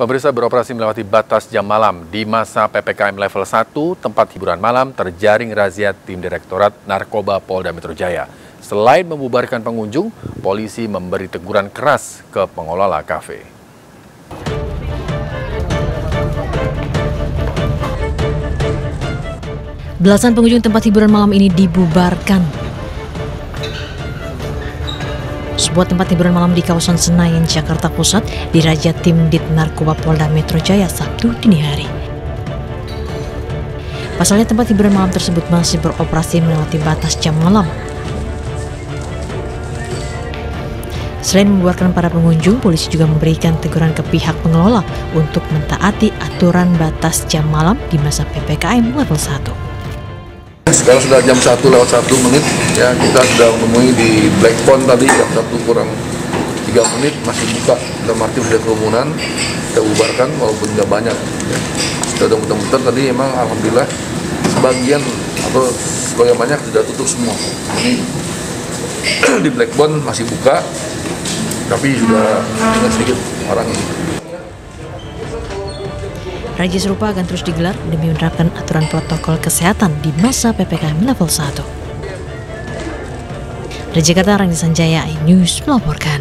Pemerintah beroperasi melewati batas jam malam. Di masa PPKM level 1, tempat hiburan malam terjaring razia tim Direktorat Narkoba Polda Metro Jaya. Selain membubarkan pengunjung, polisi memberi teguran keras ke pengelola kafe. Belasan pengunjung tempat hiburan malam ini dibubarkan. Sebuah tempat hiburan malam di kawasan Senayan, Jakarta Pusat dirajah tim Dit Narkoba Polda Metro Jaya Sabtu dini hari. Pasalnya tempat hiburan malam tersebut masih beroperasi melewati batas jam malam. Selain membuarkan para pengunjung, polisi juga memberikan teguran ke pihak pengelola untuk mentaati aturan batas jam malam di masa PPKM level 1. Sekarang sudah jam 1 lewat 1 menit, ya kita sudah menemui di Black Pond tadi jam 1 kurang 3 menit masih buka, kita mati sudah kerumunan, kita bubarkan walaupun nggak banyak. Ya. Sudah muter-muter tadi emang alhamdulillah sebagian atau sebagian banyak sudah tutup semua. Ini di Black Pond masih buka, tapi sudah sedikit orang Raja serupa akan terus digelar demi menerapkan aturan protokol kesehatan di masa PPKM level 1. Dari Jakarta, Rangga Sanjaya, News melaporkan.